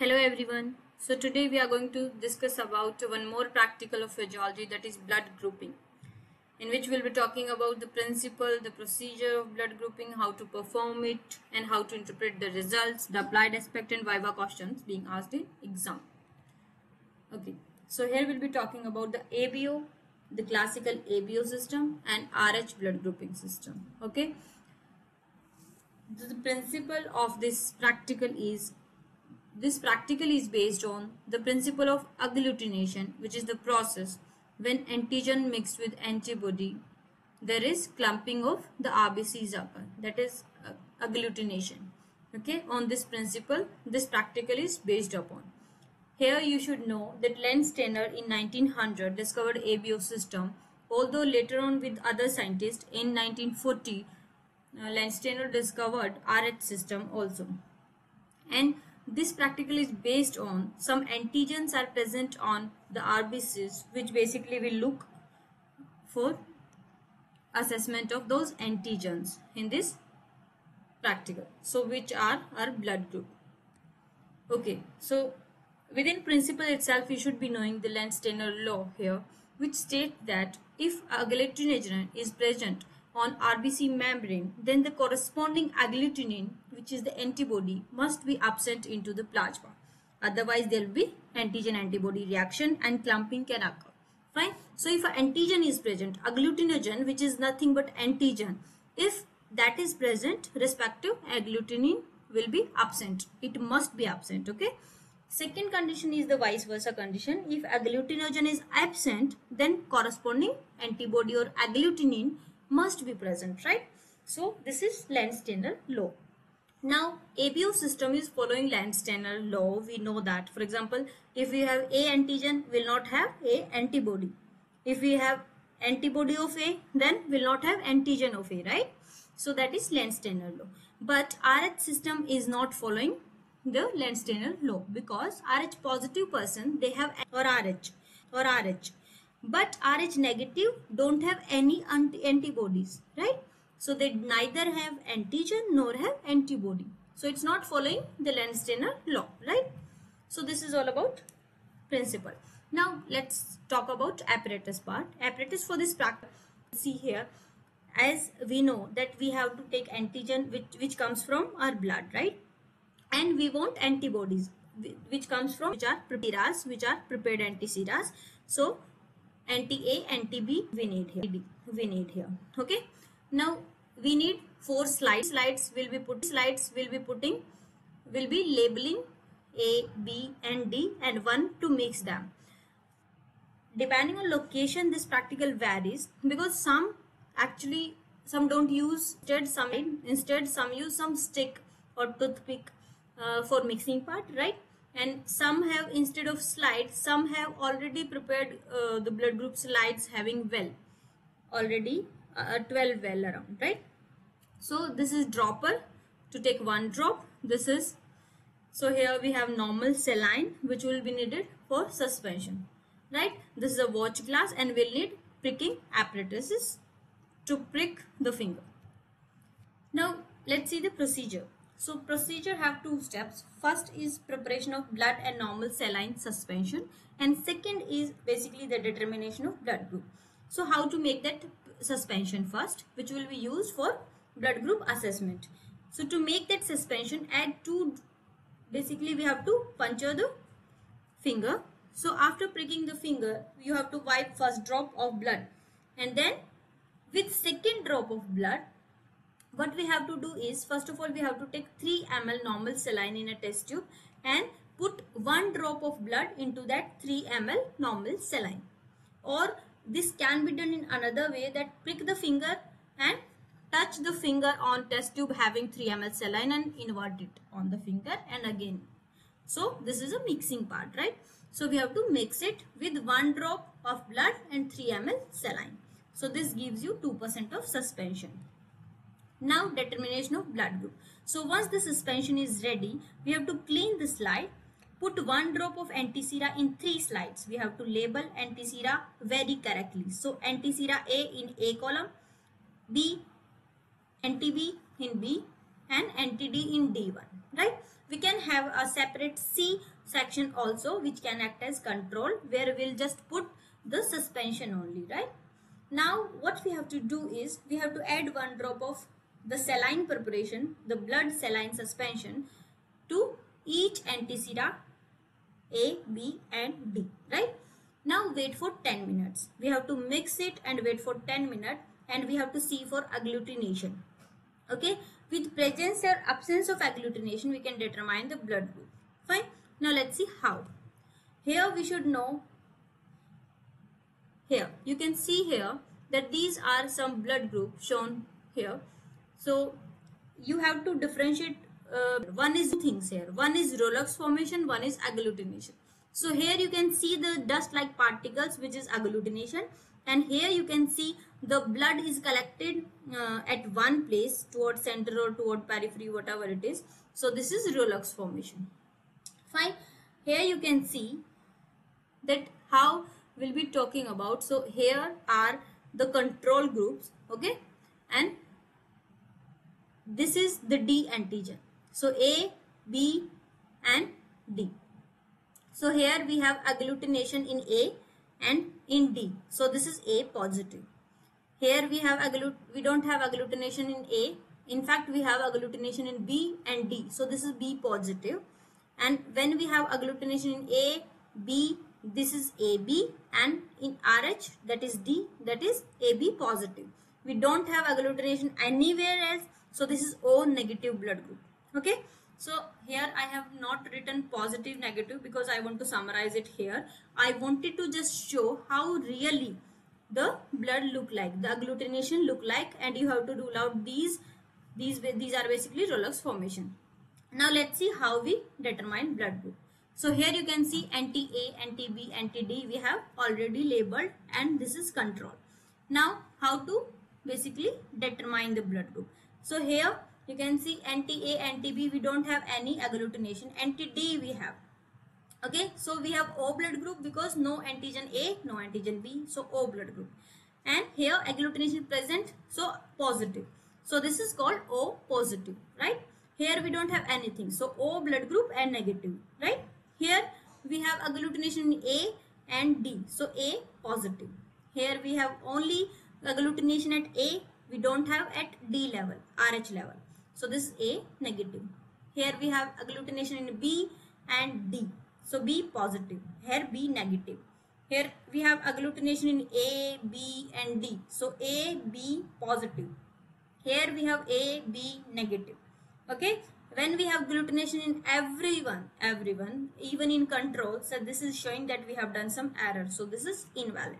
Hello everyone. So today we are going to discuss about one more practical of physiology that is blood grouping in which we'll be talking about the principle, the procedure of blood grouping, how to perform it and how to interpret the results, the applied aspect and viva questions being asked in exam. Okay, so here we'll be talking about the ABO, the classical ABO system and RH blood grouping system. Okay, the principle of this practical is this practical is based on the principle of agglutination which is the process when antigen mixed with antibody. There is clumping of the RBCs occur that is uh, agglutination. Okay on this principle this practical is based upon. Here you should know that Landsteiner in 1900 discovered ABO system although later on with other scientists in 1940 uh, Landsteiner discovered RH system also. And this practical is based on some antigens are present on the RBCs which basically will look for assessment of those antigens in this practical. So which are our blood group. Okay, so within principle itself you should be knowing the Landsteiner law here which states that if a agglutinogen is present on RBC membrane, then the corresponding agglutinin, which is the antibody, must be absent into the plasma. Otherwise, there will be antigen-antibody reaction and clumping can occur. Fine. So, if an antigen is present, agglutinogen, which is nothing but antigen, if that is present, respective agglutinin will be absent. It must be absent. Okay. Second condition is the vice versa condition. If agglutinogen is absent, then corresponding antibody or agglutinin must be present, right? So this is Landsteiner law. Now ABO system is following Landsteiner law. We know that. For example, if we have A antigen, will not have A antibody. If we have antibody of A, then will not have antigen of A, right? So that is Landsteiner law. But RH system is not following the Landsteiner law because RH positive person, they have or RH or RH but Rh negative don't have any antibodies, right? So they neither have antigen nor have antibody. So it's not following the Landsteiner law, right? So this is all about principle. Now let's talk about apparatus part. Apparatus for this practice, see here, as we know that we have to take antigen which, which comes from our blood, right? And we want antibodies which comes from which are prepared which are prepared antiseras. So anti-A, anti-B we need here. We need here. Okay. Now we need four slides. Slides will be put slides will be putting will be labeling A, B and D and one to mix them. Depending on location this practical varies because some actually some don't use instead some instead some use some stick or toothpick uh, for mixing part right and some have instead of slides some have already prepared uh, the blood group slides having well. Already uh, 12 well around right? So this is dropper. To take one drop this is so here we have normal saline which will be needed for suspension right? This is a watch glass and we'll need pricking apparatuses to prick the finger. Now let's see the procedure so procedure have two steps. First is preparation of blood and normal saline suspension and second is basically the determination of blood group. So how to make that suspension first which will be used for blood group assessment. So to make that suspension add two basically we have to puncture the finger. So after pricking the finger you have to wipe first drop of blood and then with second drop of blood what we have to do is first of all we have to take 3 ml normal saline in a test tube and put one drop of blood into that 3 ml normal saline. Or this can be done in another way that prick the finger and touch the finger on test tube having 3 ml saline and invert it on the finger and again. So this is a mixing part right? So we have to mix it with one drop of blood and 3 ml saline. So this gives you 2% of suspension now determination of blood group. So once the suspension is ready, we have to clean the slide. Put one drop of antisera in three slides. We have to label antisera very correctly. So antisera A in A column, B, anti-B in B and anti-D in D1. Right? we can have a separate C section also which can act as control where we'll just put the suspension only, right? Now what we have to do is we have to add one drop of the saline preparation, the blood saline suspension to each antecedent A, B and D, right? Now wait for 10 minutes. We have to mix it and wait for 10 minutes and we have to see for agglutination. Okay, with presence or absence of agglutination, we can determine the blood group. Fine. Now let's see how. Here we should know, here you can see here that these are some blood groups shown here. So you have to differentiate uh, one is things here. One is Rouleaux formation, one is agglutination. So here you can see the dust like particles which is agglutination and here you can see the blood is collected uh, at one place toward center or toward periphery whatever it is. So this is Rouleaux formation. Fine. Here you can see that how we'll be talking about. So here are the control groups okay and this is the D antigen. So A, B and D. So here we have agglutination in A and in D. So this is A positive. Here we have agglut we don't have agglutination in A. In fact, we have agglutination in B and D. So this is B positive. And when we have agglutination in A, B, this is AB and in RH that is D that is AB positive. We don't have agglutination anywhere else. So this is O negative blood group. Okay. So here I have not written positive negative because I want to summarize it here. I wanted to just show how really the blood look like, the agglutination look like and you have to rule out these, these, these are basically Rouleaux formation. Now let's see how we determine blood group. So here you can see anti-A, anti-B, anti-D we have already labeled and this is control. Now how to basically determine the blood group. So here you can see anti-A, anti-B, we don't have any agglutination. Anti-D we have. Okay, so we have O blood group because no antigen A, no antigen B, so O blood group. And here agglutination present, so positive. So this is called O positive, right? Here we don't have anything, so O blood group and negative, right? Here we have agglutination in A and D, so A positive. Here we have only agglutination at A, we don't have at D level, RH level. So this is A negative. Here we have agglutination in B and D. So B positive. Here B negative. Here we have agglutination in A, B and D. So A, B positive. Here we have A, B negative. Okay. When we have agglutination in everyone, everyone, even in control, so this is showing that we have done some error. So this is invalid.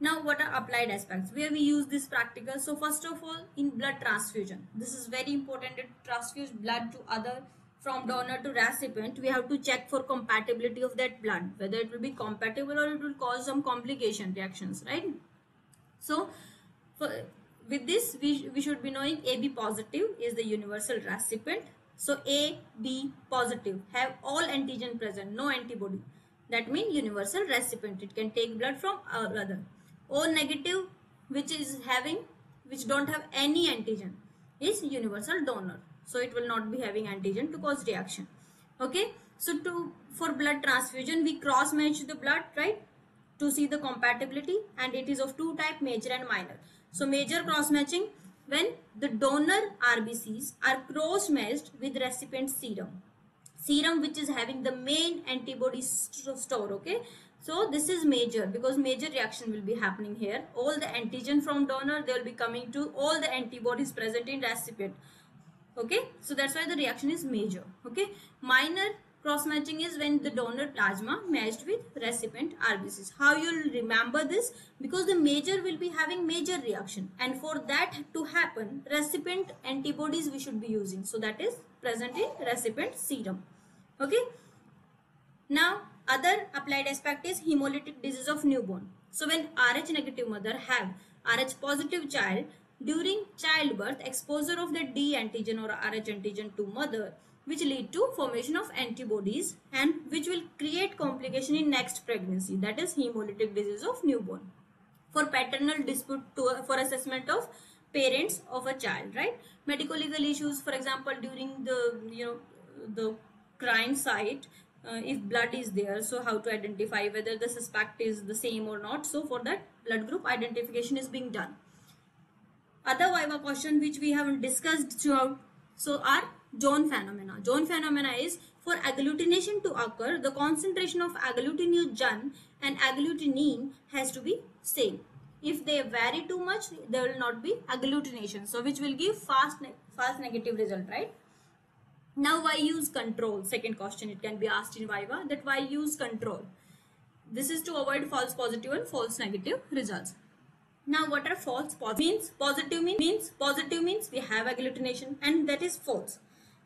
Now what are applied aspects? Where we use this practical. So first of all in blood transfusion. This is very important to transfuse blood to other from donor to recipient. We have to check for compatibility of that blood. Whether it will be compatible or it will cause some complication reactions. Right. So for, with this we, we should be knowing AB positive is the universal recipient. So A, B positive have all antigen present, no antibody. That means universal recipient. It can take blood from other. O negative which is having which don't have any antigen is universal donor. So it will not be having antigen to cause reaction. Okay. So to for blood transfusion we cross match the blood right to see the compatibility and it is of two type major and minor. So major cross matching when the donor RBCs are cross matched with recipient serum. Serum which is having the main antibody st store okay so this is major because major reaction will be happening here. All the antigen from donor, they will be coming to all the antibodies present in recipient. Okay, so that's why the reaction is major. Okay, minor cross matching is when the donor plasma matched with recipient RBCs. How you'll remember this? Because the major will be having major reaction and for that to happen, recipient antibodies we should be using. So that is present in recipient serum. Okay. Now other applied aspect is hemolytic disease of newborn. So when Rh negative mother have Rh positive child, during childbirth, exposure of the D antigen or Rh antigen to mother which lead to formation of antibodies and which will create complication in next pregnancy that is hemolytic disease of newborn for paternal dispute to, for assessment of parents of a child right medical legal issues for example during the you know the crime site uh, if blood is there so how to identify whether the suspect is the same or not so for that blood group identification is being done other viva question which we haven't discussed throughout so are Zone phenomena. Zone phenomena is for agglutination to occur, the concentration of agglutinogen and agglutinin has to be same. If they vary too much, there will not be agglutination. So which will give fast, ne fast negative result, right? Now why use control? Second question it can be asked in Viva that why use control? This is to avoid false positive and false negative results. Now what are false positive means? Positive means, means positive means we have agglutination and that is false.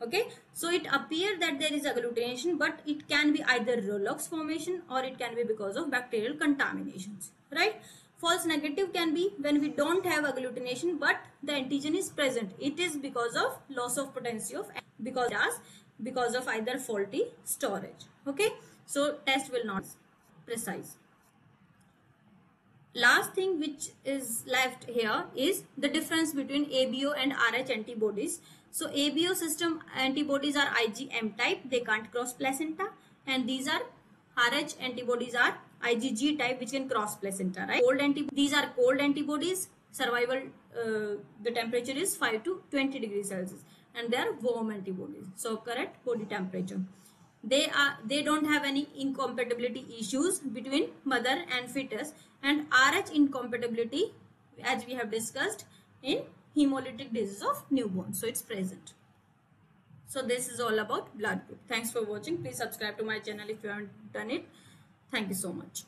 Okay, so it appears that there is agglutination but it can be either Rouleaux formation or it can be because of bacterial contaminations. Right? False negative can be when we don't have agglutination but the antigen is present. It is because of loss of potency of because because of either faulty storage. Okay, so test will not precise last thing which is left here is the difference between ABO and RH antibodies. So ABO system antibodies are IgM type, they can't cross placenta and these are RH antibodies are IgG type which can cross placenta, right? Cold anti these are cold antibodies, survival, uh, the temperature is 5 to 20 degrees Celsius and they are warm antibodies. So correct body temperature. They are they don't have any incompatibility issues between mother and fetus and RH incompatibility as we have discussed in hemolytic disease of newborn so it's present. So this is all about blood group. Thanks for watching. Please subscribe to my channel if you haven't done it. Thank you so much